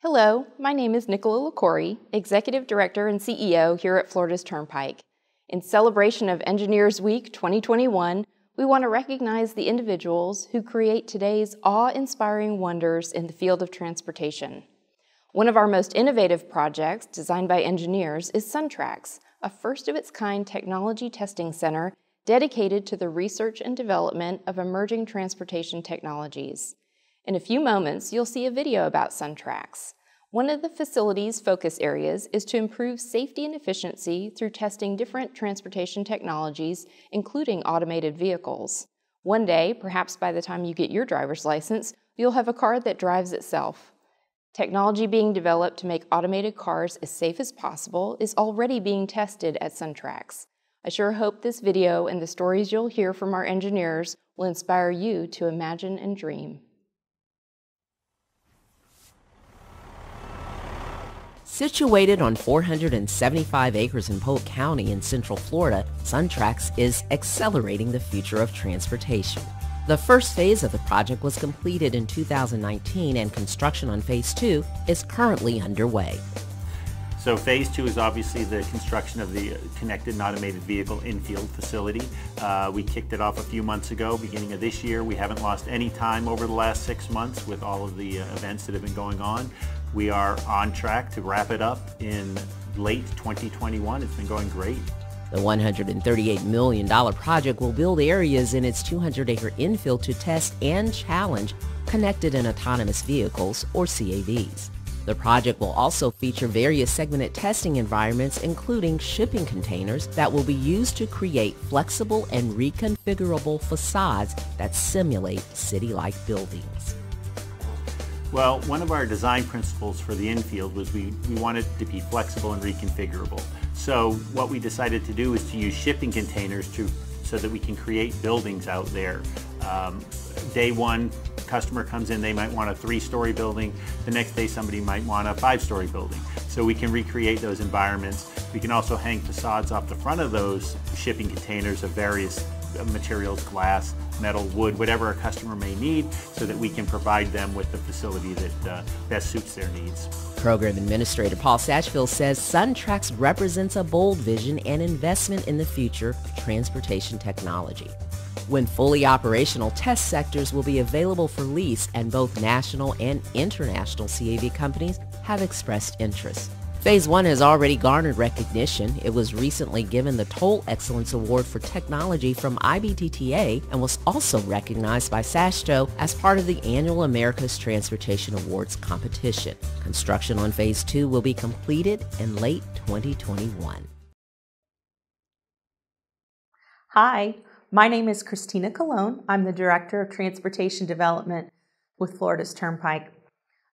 Hello, my name is Nicola Liquori, Executive Director and CEO here at Florida's Turnpike. In celebration of Engineers Week 2021, we want to recognize the individuals who create today's awe-inspiring wonders in the field of transportation. One of our most innovative projects, designed by engineers, is SunTrax, a first-of-its-kind technology testing center dedicated to the research and development of emerging transportation technologies. In a few moments, you'll see a video about SunTrax. One of the facility's focus areas is to improve safety and efficiency through testing different transportation technologies, including automated vehicles. One day, perhaps by the time you get your driver's license, you'll have a car that drives itself. Technology being developed to make automated cars as safe as possible is already being tested at SunTrax. I sure hope this video and the stories you'll hear from our engineers will inspire you to imagine and dream. Situated on 475 acres in Polk County in central Florida, SunTrax is accelerating the future of transportation. The first phase of the project was completed in 2019 and construction on phase two is currently underway. So phase two is obviously the construction of the connected and automated vehicle infield facility. Uh, we kicked it off a few months ago, beginning of this year. We haven't lost any time over the last six months with all of the uh, events that have been going on. We are on track to wrap it up in late 2021. It's been going great. The $138 million project will build areas in its 200-acre infield to test and challenge connected and autonomous vehicles, or CAVs. The project will also feature various segmented testing environments, including shipping containers that will be used to create flexible and reconfigurable facades that simulate city-like buildings. Well, one of our design principles for the infield was we, we wanted to be flexible and reconfigurable. So what we decided to do is to use shipping containers to so that we can create buildings out there. Um, day one, customer comes in, they might want a three-story building. The next day, somebody might want a five-story building. So we can recreate those environments. We can also hang facades off the front of those shipping containers of various materials, glass, metal, wood, whatever a customer may need so that we can provide them with the facility that uh, best suits their needs. Program Administrator Paul Satchfield says SunTrax represents a bold vision and investment in the future of transportation technology. When fully operational, test sectors will be available for lease and both national and international CAV companies have expressed interest. Phase 1 has already garnered recognition. It was recently given the Toll Excellence Award for Technology from IBTTA and was also recognized by AASHTO as part of the annual America's Transportation Awards competition. Construction on Phase 2 will be completed in late 2021. Hi, my name is Christina Colon. I'm the Director of Transportation Development with Florida's Turnpike.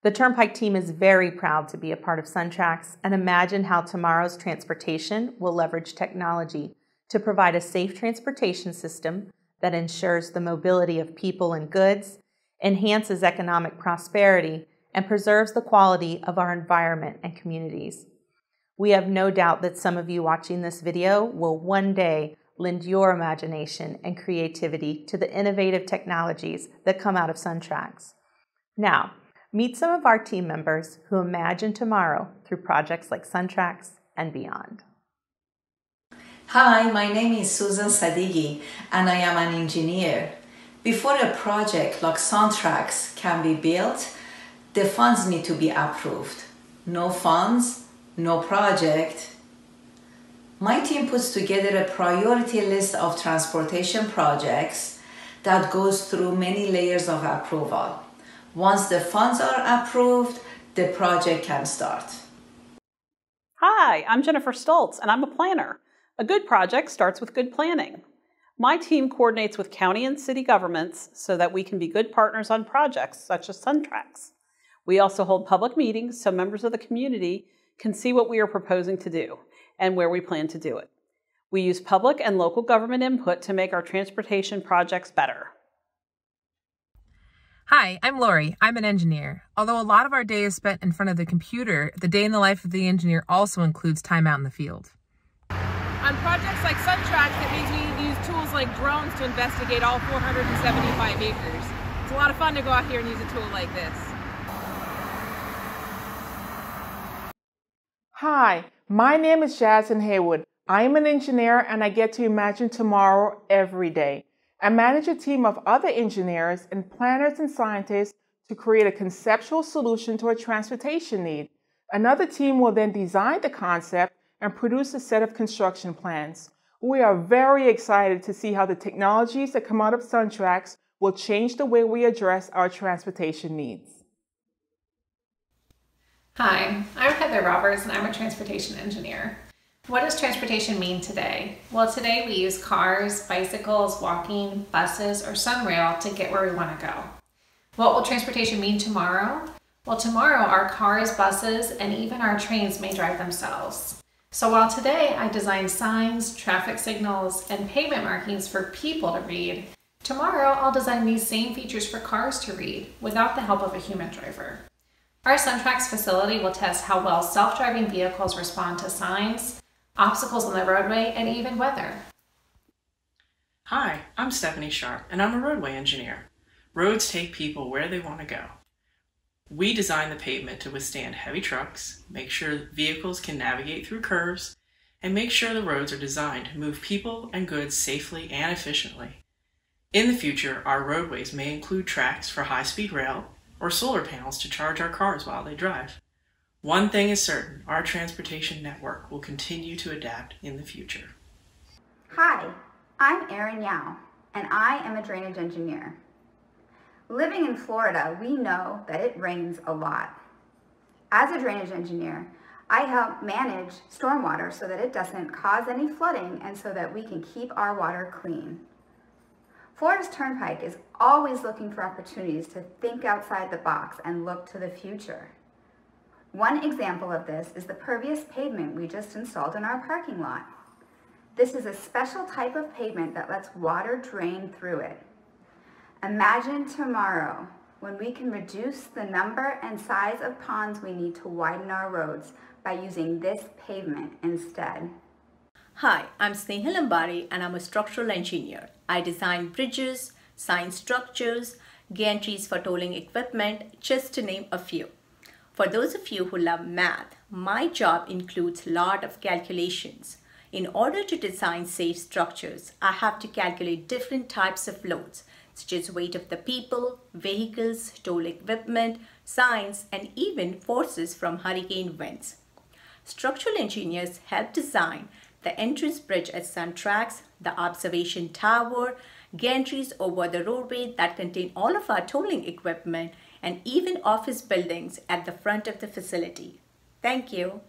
The Turnpike team is very proud to be a part of SunTrax and imagine how tomorrow's transportation will leverage technology to provide a safe transportation system that ensures the mobility of people and goods, enhances economic prosperity, and preserves the quality of our environment and communities. We have no doubt that some of you watching this video will one day lend your imagination and creativity to the innovative technologies that come out of SunTrax. Now, Meet some of our team members who imagine tomorrow through projects like SunTrax and beyond. Hi, my name is Susan Sadigi and I am an engineer. Before a project like SunTrax can be built, the funds need to be approved. No funds, no project. My team puts together a priority list of transportation projects that goes through many layers of approval. Once the funds are approved, the project can start. Hi, I'm Jennifer Stoltz, and I'm a planner. A good project starts with good planning. My team coordinates with county and city governments so that we can be good partners on projects such as SunTrax. We also hold public meetings so members of the community can see what we are proposing to do and where we plan to do it. We use public and local government input to make our transportation projects better. Hi, I'm Lori. I'm an engineer. Although a lot of our day is spent in front of the computer, the day in the life of the engineer also includes time out in the field. On projects like SunTrax, it means we use tools like drones to investigate all 475 acres. It's a lot of fun to go out here and use a tool like this. Hi, my name is Jasmine Haywood. I'm an engineer and I get to imagine tomorrow every day. I manage a team of other engineers and planners and scientists to create a conceptual solution to a transportation need. Another team will then design the concept and produce a set of construction plans. We are very excited to see how the technologies that come out of SunTrax will change the way we address our transportation needs. Hi, I'm Heather Roberts and I'm a transportation engineer. What does transportation mean today? Well, today we use cars, bicycles, walking, buses, or SunRail to get where we want to go. What will transportation mean tomorrow? Well, tomorrow our cars, buses, and even our trains may drive themselves. So while today I design signs, traffic signals, and pavement markings for people to read, tomorrow I'll design these same features for cars to read without the help of a human driver. Our SunTrax facility will test how well self-driving vehicles respond to signs, obstacles on the roadway, and even weather. Hi, I'm Stephanie Sharp, and I'm a roadway engineer. Roads take people where they want to go. We design the pavement to withstand heavy trucks, make sure vehicles can navigate through curves, and make sure the roads are designed to move people and goods safely and efficiently. In the future, our roadways may include tracks for high-speed rail or solar panels to charge our cars while they drive. One thing is certain, our transportation network will continue to adapt in the future. Hi, I'm Erin Yao, and I am a drainage engineer. Living in Florida, we know that it rains a lot. As a drainage engineer, I help manage stormwater so that it doesn't cause any flooding and so that we can keep our water clean. Florida's Turnpike is always looking for opportunities to think outside the box and look to the future. One example of this is the pervious pavement we just installed in our parking lot. This is a special type of pavement that lets water drain through it. Imagine tomorrow when we can reduce the number and size of ponds we need to widen our roads by using this pavement instead. Hi, I'm Snehal Ambari and I'm a structural engineer. I design bridges, sign structures, gantries for tolling equipment, just to name a few. For those of you who love math, my job includes a lot of calculations. In order to design safe structures, I have to calculate different types of loads, such as weight of the people, vehicles, toll equipment, signs, and even forces from hurricane winds. Structural engineers help design the entrance bridge at SunTrax, the observation tower, gantries over the roadway that contain all of our tolling equipment, and even office buildings at the front of the facility. Thank you.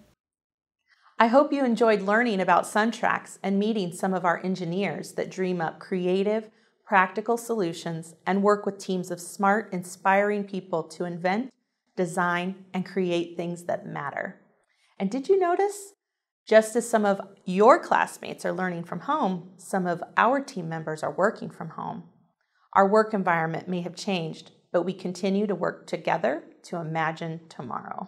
I hope you enjoyed learning about SunTrax and meeting some of our engineers that dream up creative, practical solutions and work with teams of smart, inspiring people to invent, design, and create things that matter. And did you notice? Just as some of your classmates are learning from home, some of our team members are working from home. Our work environment may have changed, but we continue to work together to imagine tomorrow.